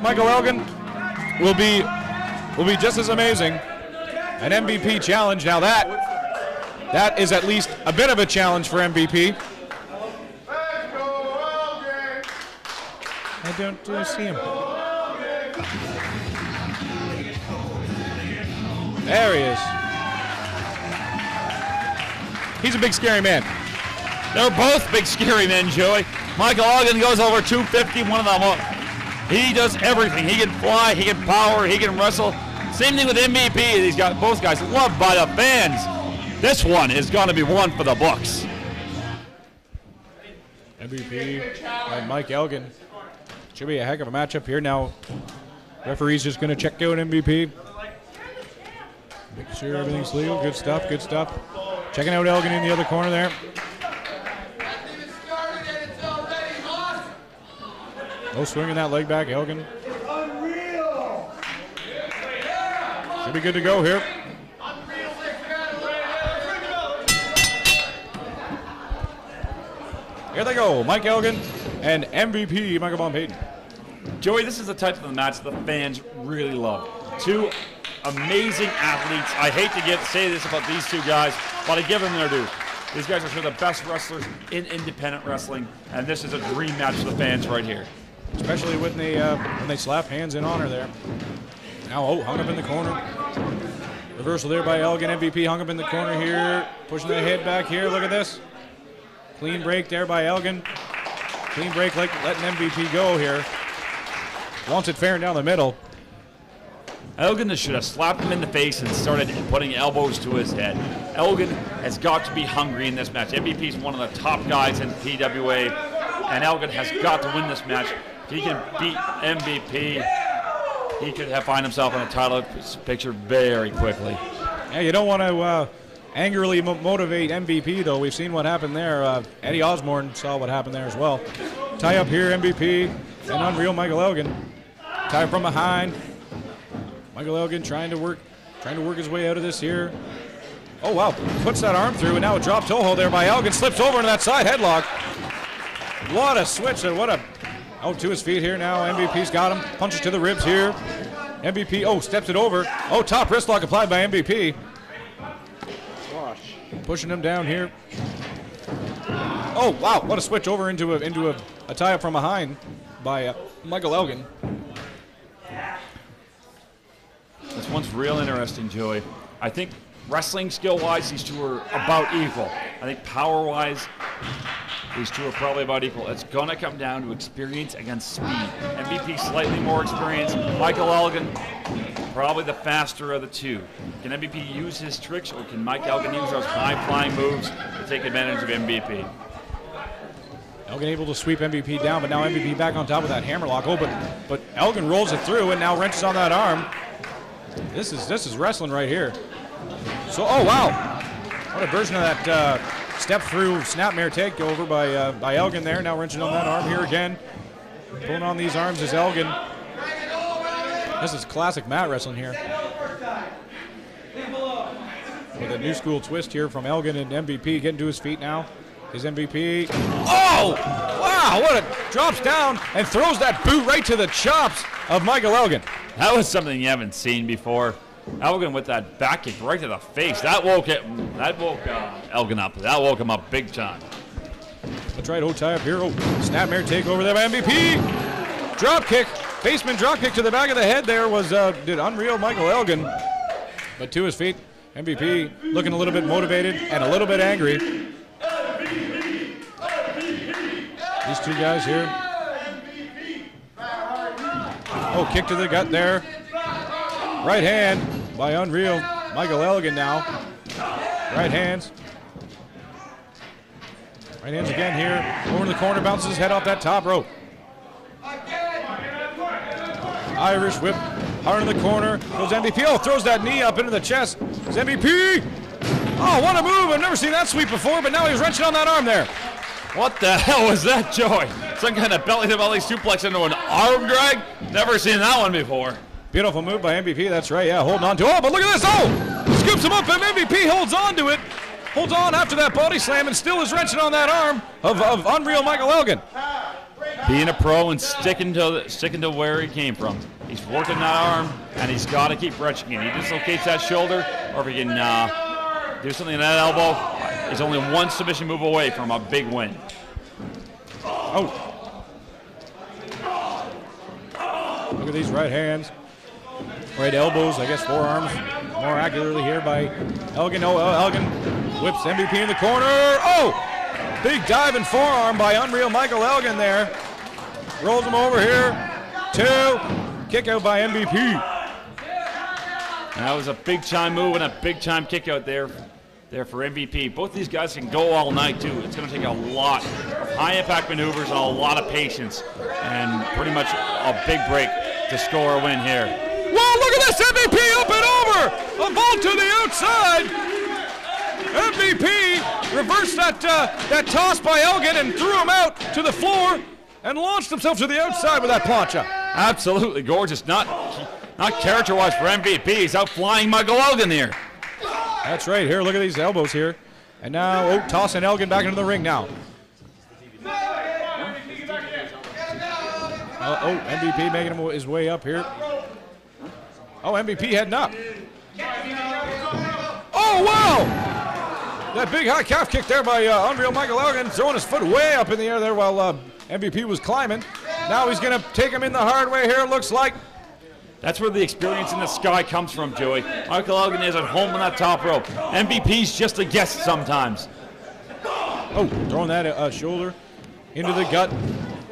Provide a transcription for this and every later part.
Michael Elgin will be will be just as amazing. An MVP challenge. Now that that is at least a bit of a challenge for MVP. I don't uh, see him. There he is. He's a big scary man. They're both big scary men, Joey. Michael Elgin goes over 250, one of them. He does everything. He can fly, he can power, he can wrestle. Same thing with MVP. These got both guys loved by the fans. This one is going to be one for the books. MVP and Mike Elgin. Should be a heck of a matchup here. Now, referee's just going to check out MVP. Make sure everything's legal. Good stuff, good stuff. Checking out Elgin in the other corner there. No swinging that leg back, Elgin. Should be good to go here. Here they go, Mike Elgin and MVP Michael Von Payton. Joey, this is the type of the match the fans really love. Two amazing athletes. I hate to get say this about these two guys, but I give them their due. These guys are sure the best wrestlers in independent wrestling, and this is a dream match for the fans right here. Especially when they uh, when they slap hands in honor there. Now, oh, hung up in the corner. Reversal there by Elgin. MVP hung up in the corner here, pushing the head back here. Look at this. Clean break there by Elgin. Clean break, like letting MVP go here. Wants it fair down the middle. Elgin should have slapped him in the face and started putting elbows to his head. Elgin has got to be hungry in this match. MVP is one of the top guys in PWA, and Elgin has got to win this match. He can beat MVP, he could have find himself in a title picture very quickly. Yeah, you don't want to uh, angrily mo- motivate MVP though. We've seen what happened there. Uh, Eddie Osborne saw what happened there as well. Tie up here, MVP and Unreal Michael Elgin. Tie from behind. Michael Elgin trying to work, trying to work his way out of this here. Oh wow, puts that arm through and now a drop toe hold there by Elgin. Slips over into that side headlock. What a switch and what a out to his feet here now. MVP's got him. Punches to the ribs here. MVP, oh, steps it over. Oh, top wrist lock applied by MVP. Pushing him down here. Oh, wow, what a switch over into a, into a, a tie up from behind by uh, Michael Elgin. This one's real interesting, Joey. I think wrestling skill wise, these two are about equal. I think power wise, these two are probably about equal. It's going to come down to experience against speed. MVP slightly more experienced. Michael Elgin, probably the faster of the two. Can MVP use his tricks or can Mike Elgin use those high flying moves to take advantage of MVP? Elgin able to sweep MVP down, but now MVP back on top of that hammerlock. Oh, but but Elgin rolls it through and now wrenches on that arm. This is this is wrestling right here. So oh wow, what a version of that uh, step through snapmare takeover by uh, by Elgin there. Now wrenching on that arm here again. Pulling on these arms is Elgin. This is classic mat wrestling here. With a new school twist here from Elgin and MVP getting to his feet now. His MVP. Oh! Wow, what a drops down and throws that boot right to the chops of Michael Elgin. That was something you haven't seen before. Elgin with that back kick right to the face. That woke it. That woke uh, Elgin up. That woke him up big time. That's right, up here. Oh, snapmare take over there by MVP. Drop kick. Basement drop kick to the back of the head there was uh, did unreal Michael Elgin. But to his feet, MVP looking a little bit motivated and a little bit angry. These two guys here. Oh, kick to the gut there. Right hand by Unreal. Michael Elgin now. Right hands. Right hands again here. Over in the corner, bounces his head off that top rope. Irish whip. Hard in the corner. Goes MVP. Oh, throws that knee up into the chest. It's MVP. Oh, what a move. I've never seen that sweep before, but now he's wrenching on that arm there. What the hell was that, Joey? Some kind of belly to belly suplex into an arm drag? Never seen that one before. Beautiful move by MVP. That's right. Yeah, holding on to. Oh, but look at this. Oh, scoops him up, and MVP holds on to it. Holds on after that body slam and still is wrenching on that arm of, of Unreal Michael Elgin. being a pro and sticking to sticking to where he came from. He's working that arm, and he's got to keep wrenching it. He dislocates that shoulder, or if he can uh, do something in that elbow, he's only one submission move away from a big win. Oh. Look at these right hands. Right elbows, I guess forearms, more accurately here by Elgin. Oh, Elgin whips MVP in the corner. Oh! Big diving forearm by Unreal Michael Elgin there. Rolls him over here. Two. Kick out by MVP. That was a big time move and a big time kick out there, there for MVP. Both these guys can go all night too. It's going to take a lot of high impact maneuvers and a lot of patience, and pretty much a big break to score a win here. A ball to the outside. MVP reversed that uh, that toss by Elgin and threw him out to the floor and launched himself to the outside with that plancha. Absolutely gorgeous. Not not character-wise for MVP. He's out flying Michael Elgin here. That's right. Here, look at these elbows here. And now, oh, tossing Elgin back into the ring now. Uh, oh, MVP making his way up here. Oh, MVP heading up. Oh, wow! That big high calf kick there by uh, Unreal Michael Elgin, throwing his foot way up in the air there while uh, MVP was climbing. Now he's going to take him in the hard way here, looks like. That's where the experience in the sky comes from, Joey. Michael Elgin is at home on that top rope. MVP's just a guest sometimes. Oh, throwing that uh, shoulder into the gut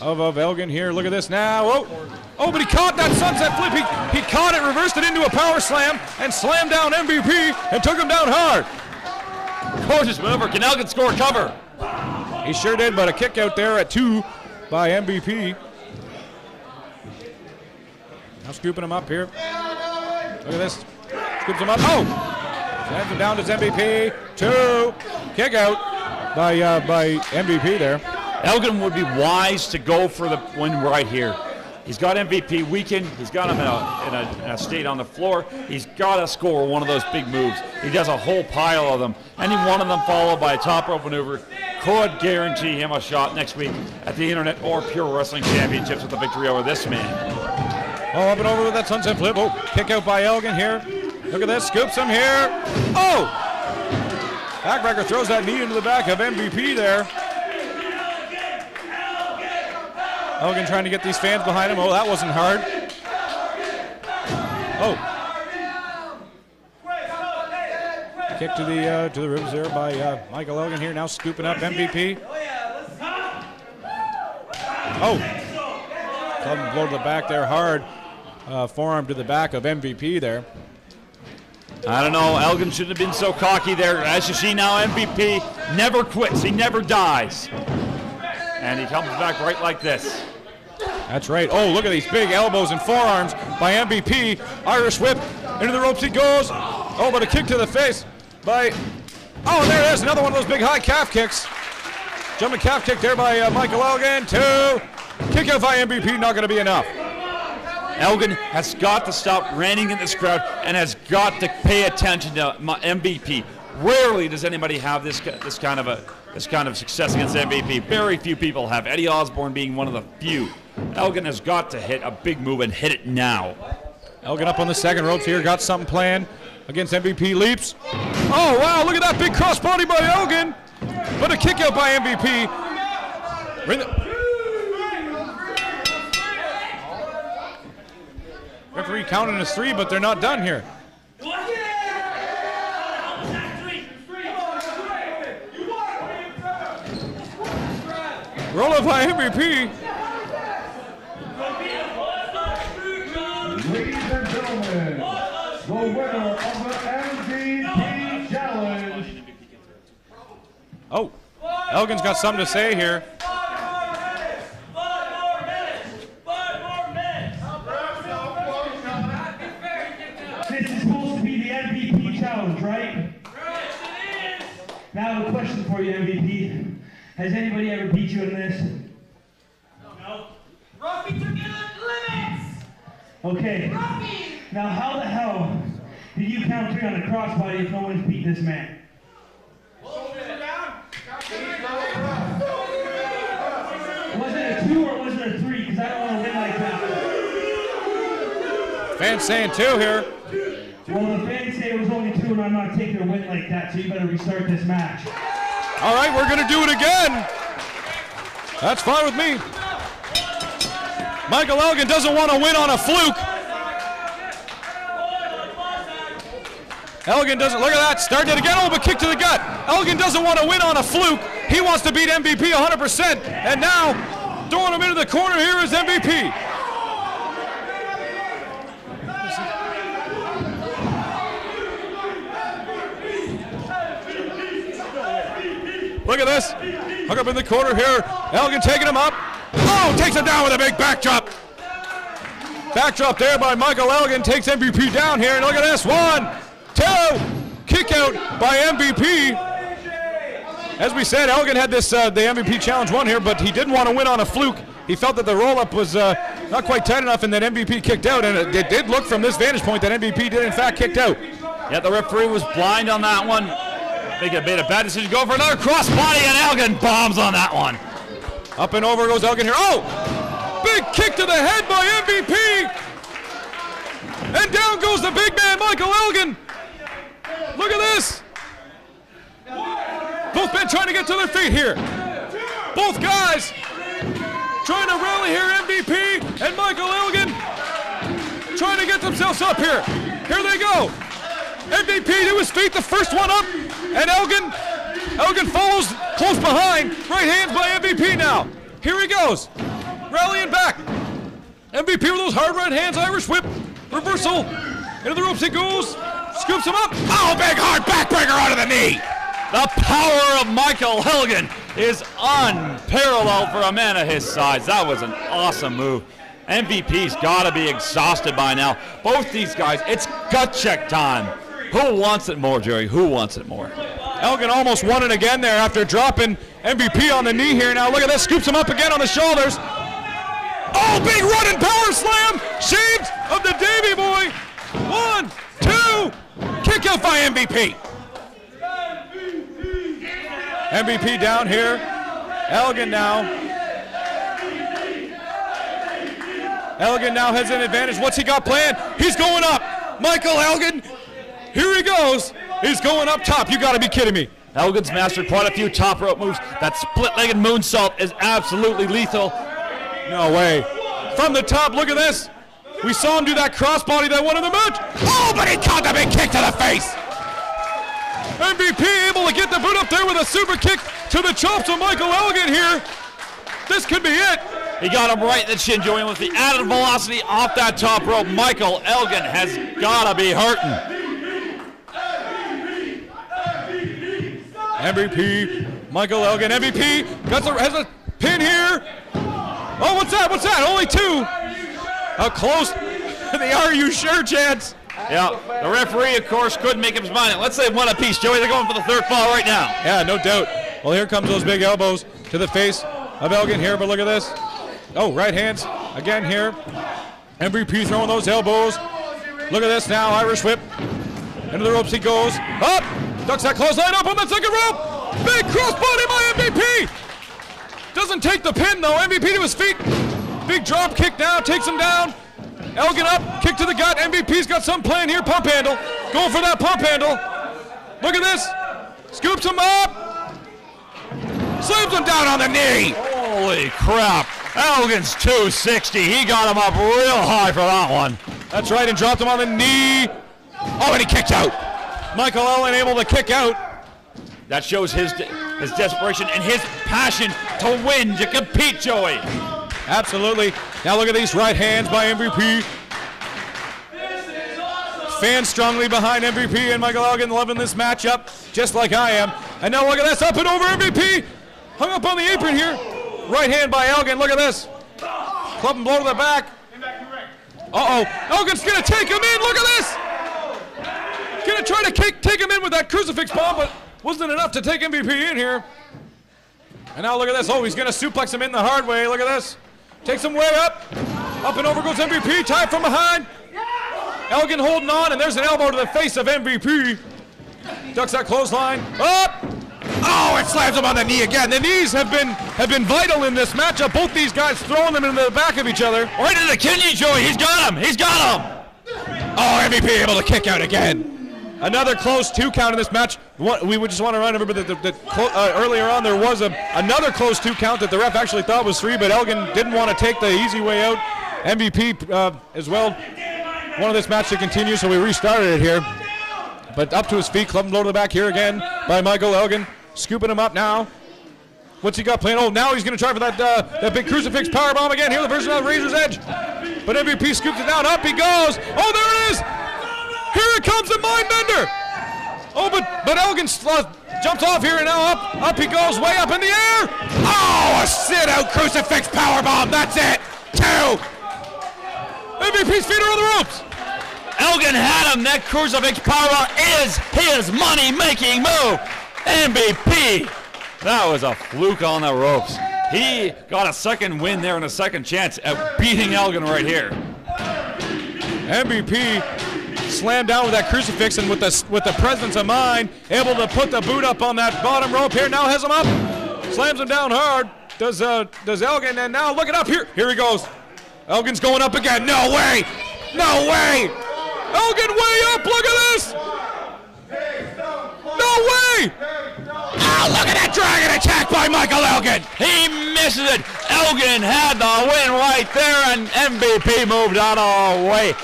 of, of Elgin here. Look at this now. Oh, oh, but he caught that sunset flip. He, he caught it, reversed it into a power slam, and slammed down MVP and took him down hard. Gorgeous maneuver. Can Elgin score cover? He sure did, but a kick out there at two by MVP. Now scooping him up here. Look at this. Scoops him up. Oh! Sends him down to MVP. Two. Kick out by uh, by MVP there. Elgin would be wise to go for the win right here. He's got MVP weekend. He's got him in a, in a, in a state on the floor. He's got to score one of those big moves. He does a whole pile of them. Any one of them followed by a top rope maneuver could guarantee him a shot next week at the Internet or Pure Wrestling Championships with a victory over this man. Oh, up and over with that sunset flip. Oh, kick out by Elgin here. Look at this, scoops him here. Oh! Backbreaker throws that knee into the back of MVP there. Elgin trying to get these fans behind him. Oh, that wasn't hard. Oh. Kick to the uh, to the ribs there by uh, Michael Elgin here. Now scooping up MVP. Oh. Club blow to the back there hard uh, forearm to the back of MVP there. I don't know. Elgin shouldn't have been so cocky there. As you see now, MVP never quits. He never dies. And he comes back right like this. That's right. Oh, look at these big elbows and forearms by MVP. Irish whip. Into the ropes he goes. Oh, but a kick to the face by. Oh, there it is. Another one of those big high calf kicks. Jumping calf kick there by uh, Michael Elgin. Two. Kick out by MVP. Not going to be enough. Elgin has got to stop ranting in this crowd and has got to pay attention to MVP. Rarely does anybody have this this kind of a this kind of success against MVP. Very few people have. Eddie Osborne being one of the few. Elgin has got to hit a big move and hit it now. Elgin up on the second ropes here, got something planned against MVP. Leaps. Oh wow! Look at that big crossbody by Elgin, but a kick out by MVP. Referee counting as three, but they're not done here. Roll up by MVP. Ladies and gentlemen, the winner of the MVP Challenge. Oh, Elgin's got something to say here. This is supposed to be the MVP challenge, right? Yes, it is. Now, a question for you, MVP. Has anybody ever beat you in this? No. no. Ruffy took limits! Okay. Ruffy! Now how the hell do you count three on the crossbody if no one's beat this man? Bullshit. Was it a two or was it a three? Because I don't want to win like that. Fans saying two here. Well, the fans say it was only two, and I'm not taking a win like that, so you better restart this match. All right, we're going to do it again. That's fine with me. Michael Elgin doesn't want to win on a fluke. Elgin doesn't, look at that, started again, oh, but kick to the gut. Elgin doesn't want to win on a fluke. He wants to beat MVP 100%. And now, throwing him into the corner here is MVP. Look at this. Hook up in the corner here. Elgin taking him up. Oh, takes him down with a big backdrop. Backdrop there by Michael Elgin takes MVP down here. And look at this. One, two, kick out by MVP. As we said, Elgin had this uh, the MVP challenge won here, but he didn't want to win on a fluke. He felt that the roll up was uh, not quite tight enough, and that MVP kicked out. And it, did look from this vantage point that MVP did in fact kicked out. Yeah, the referee was blind on that one. A made a bad decision. Go for another crossbody, and Elgin bombs on that one. Up and over goes Elgin here. Oh! Big kick to the head by MVP! And down goes the big man, Michael Elgin! Look at this! Both men trying to get to their feet here. Both guys trying to rally here, MVP and Michael Elgin trying to get themselves up here. Here they go. MVP to his feet, the first one up, and Elgin, Elgin follows close behind. Right hands by MVP now. Here he goes, rallying back. MVP with those hard right hands, Irish whip, reversal, into the ropes he goes, scoops him up. Oh, big hard backbreaker out of the knee. The power of Michael Elgin is unparalleled for a man of his size. That was an awesome move. MVP's got to be exhausted by now. Both these guys, it's gut check time. Who wants it more, Jerry? Who wants it more? Elgin almost won it again there after dropping MVP on the knee here. Now look at this, scoops him up again on the shoulders. Oh, big running power slam! Shaved of the Davey Boy. One, two, kick out by MVP. MVP down here. Elgin now. Elgin now has an advantage. What's he got planned? He's going up. Michael Elgin, here he goes. He's going up top. You got to be kidding me. Elgin's mastered quite a few top rope moves. That split-legged moonsault is absolutely lethal. No way. From the top, look at this. We saw him do that crossbody that won in the match. Oh, but he caught the big kick to the face. MVP able to get the boot up there with a super kick to the chops of Michael Elgin here. This could be it. He got him right in the shin, Joey, with the added velocity off that top rope, Michael Elgin has got to be hurting. MVP, Michael Elgin, MVP, got the, has a pin here. Oh, what's that? What's that? Only two. A close, the Are You Sure chance. Yeah, the referee, of course, couldn't make up his mind. Let's say one apiece, Joey. They're going for the third fall right now. Yeah, no doubt. Well, here comes those big elbows to the face of Elgin here, but look at this. Oh, right hands again here. MVP throwing those elbows. Look at this now, Irish whip. Into the ropes he goes. Up! Ducks that clothesline up on the second rope. Big crossbody by MVP. Doesn't take the pin though. MVP to his feet. Big drop kick now, takes him down. Elgin up, kick to the gut. MVP's got some plan here. Pump handle. Going for that pump handle. Look at this. Scoops him up. Slams him down on the knee. Holy crap. Elgin's 260. He got him up real high for that one. That's right, and dropped him on the knee. Oh, and he kicked out. Michael Elgin able to kick out. That shows his de- his desperation and his passion to win, to compete, Joey. Absolutely. Now look at these right hands by MVP. Fans strongly behind MVP and Michael Elgin loving this matchup, just like I am. And now look at this, up and over MVP. Hung up on the apron here. Right hand by Elgin, look at this. Club and blow to the back. Uh-oh, Elgin's gonna take him in, look at this. Gonna try to kick, take him in with that crucifix bomb, but wasn't enough to take MVP in here. And now look at this, oh, he's gonna suplex him in the hard way, look at this. Takes him way up. Up and over goes MVP, tied from behind. Elgin holding on, and there's an elbow to the face of MVP. Ducks that clothesline. Up! Oh, it slams him on the knee again. The knees have been have been vital in this matchup. Both these guys throwing them into the back of each other. Right into the kidney, Joey. He's got him. He's got him. Oh, MVP able to kick out again. Another close two count in this match. We would just want to remind everybody that, that, uh, earlier on there was a, another close two count that the ref actually thought was three, but Elgin didn't want to take the easy way out. MVP uh, as well wanted this match to continue, so we restarted it here. But up to his feet, club him low to the back here again by Michael Elgin, scooping him up now. What's he got playing? Oh, now he's going to try for that uh, that big crucifix power bomb again. Here, the version of the Razor's Edge. But MVP scoops it down. Up he goes. Oh, there it is. Here it comes, the mind bender. Oh, but but Elgin uh, jumps off here and now up up he goes, way up in the air. Oh, a sit out crucifix power bomb. That's it. Two. MVP's feet are on the ropes. Elgin had him. That crucifix powerbomb is his money-making move. MVP. That was a fluke on the ropes. He got a second win there and a second chance at beating Elgin right here. MVP slammed down with that crucifix and with the with the presence of mind, able to put the boot up on that bottom rope here. Now has him up, slams him down hard. Does uh does Elgin and now look it up here. Here he goes. Elgin's going up again. No way! No way! Elgin way up. Look at this. No way! Oh, look at that dragon attack by Michael Elgin. He misses it. Elgin had the win right there, and MVP moved out of the way.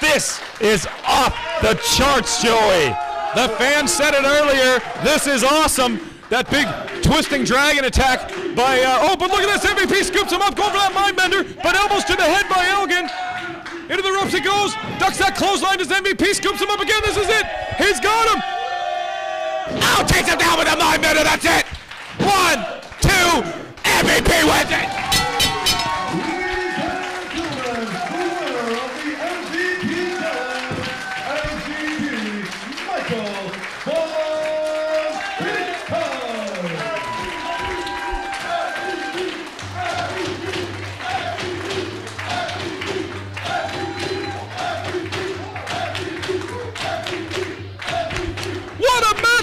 This is off the charts, Joey. The fans said it earlier. This is awesome. That big twisting dragon attack by. Uh, oh, but look at this. MVP scoops him up, going for that mind bender, but elbows to the head by Elgin. Into the ropes he goes. Ducks that clothesline. Does MVP scoops him up again? This is it. He's got him. Oh, takes him down with a mind bender. That's it. One, two. MVP wins it.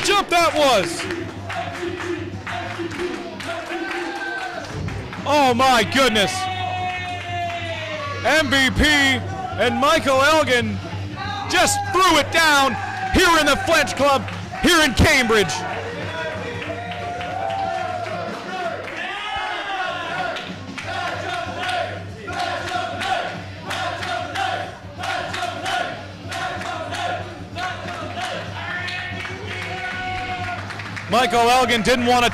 Matchup that was! Oh my goodness! MVP and Michael Elgin just threw it down here in the Fletch Club, here in Cambridge. Michael Elgin didn't want to.